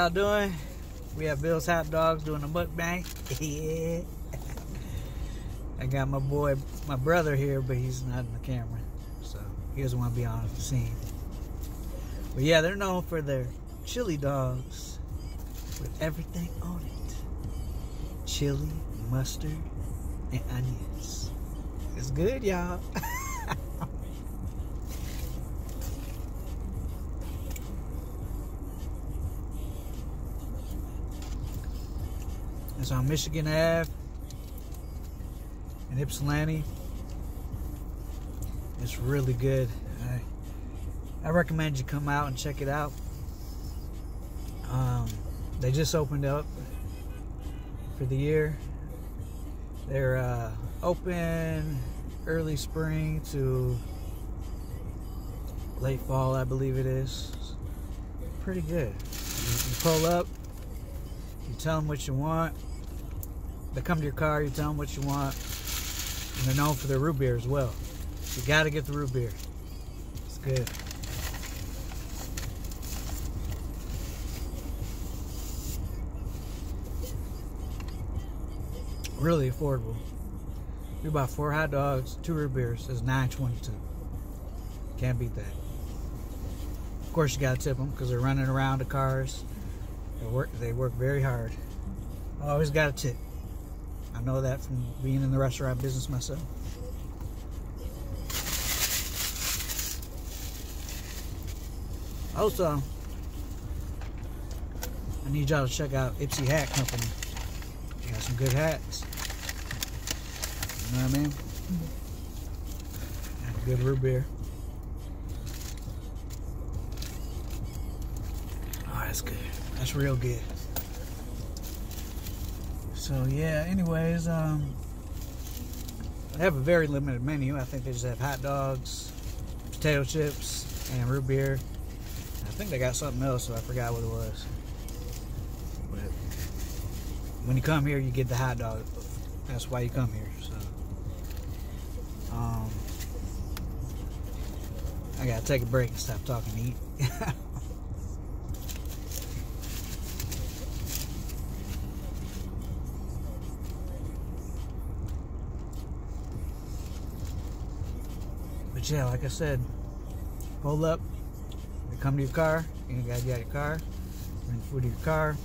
y'all doing? We have Bill's Hot Dogs doing a mukbang. yeah. I got my boy, my brother here, but he's not in the camera. So he doesn't want to be on the scene. But yeah, they're known for their chili dogs with everything on it. Chili, mustard, and onions. It's good, y'all. It's on Michigan Ave in Ypsilanti. It's really good. I, I recommend you come out and check it out. Um, they just opened up for the year. They're uh, open early spring to late fall, I believe it is. Pretty good. You, you pull up, you tell them what you want. They come to your car, you tell them what you want. And they're known for their root beer as well. You gotta get the root beer. It's good. Really affordable. You buy four hot dogs, two root beers, it's nine twenty-two. Can't beat that. Of course, you gotta tip them because they're running around the cars. They work. They work very hard. Always gotta tip. I know that from being in the restaurant business myself. Also, I need y'all to check out Ypsi Hat Company. They got some good hats. You know what I mean? Mm-hmm. And good root beer. Oh, that's good. That's real good. So yeah, anyways, um, they have a very limited menu. I think they just have hot dogs, potato chips, and root beer. I think they got something else, but I forgot what it was. But when you come here, you get the hot dog. That's why you come here. So, um, I gotta take a break and stop talking to eat. but yeah, like I said, pull up, they come to your car, you gotta get out your car, bring food to your car.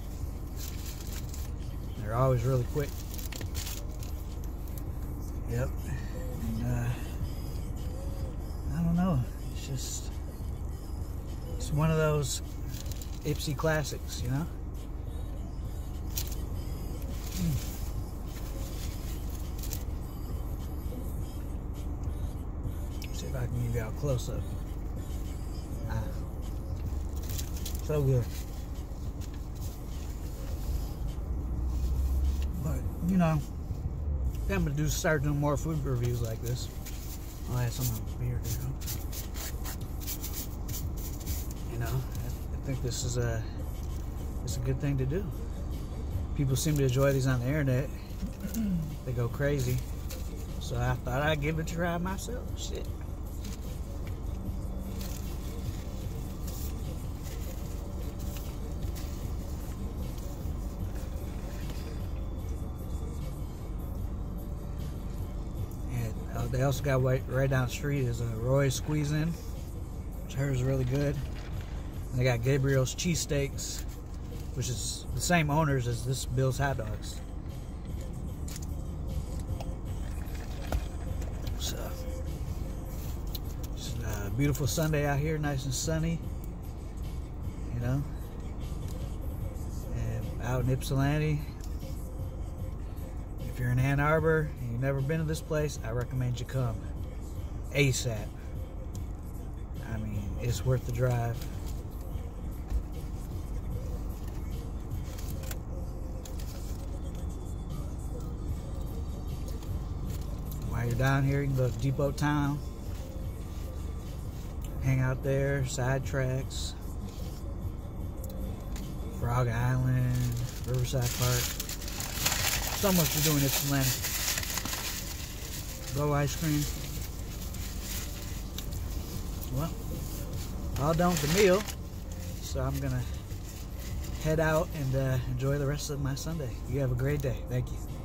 They're always really quick. Yep. And, uh, I don't know. It's just, it's one of those Ypsi classics, you know? Can y'all a close up. Ah. So good. But, you know, I'm gonna do start doing more food reviews like this. I'll add some of beer. You know, I, I think this is a it's a good thing to do. People seem to enjoy these on the internet. they go crazy. So I thought I'd give it a try myself. Shit. Uh, they also got right, right down the street is a Roy's Squeeze Inn, which hers is really good. And they got Gabriel's Cheesesteaks, which is the same owners as this Bill's Hot Dogs. So, it's a beautiful Sunday out here, nice and sunny. You know, and out in Ypsilanti, if you're in Ann Arbor and you've never been to this place, I recommend you come ASAP. I mean, it's worth the drive. While you're down here, you can go to Depot Town, hang out there, side tracks, Frog Island, Riverside Park so much to do in Ypsilanti. Go ice cream. Well, all done with the meal, so I'm gonna head out and uh, enjoy the rest of my Sunday. You have a great day. Thank you.